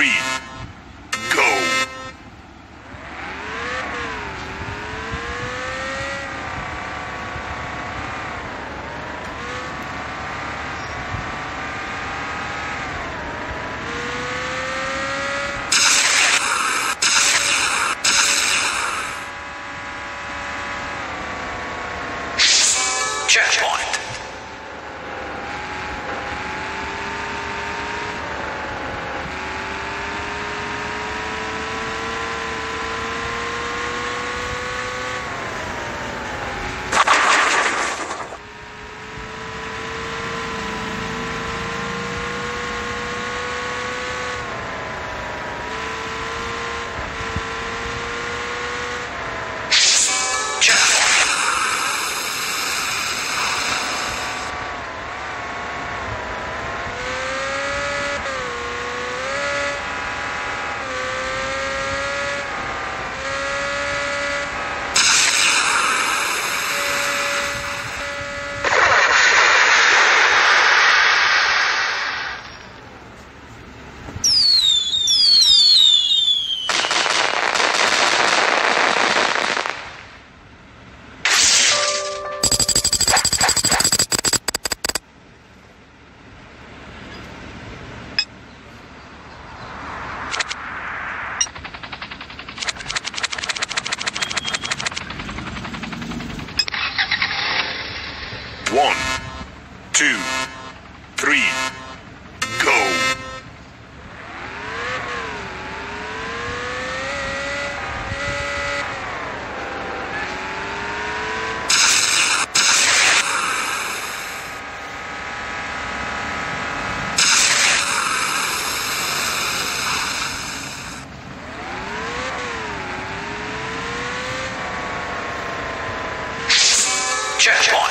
three, One, two, three, go. Checkpoint.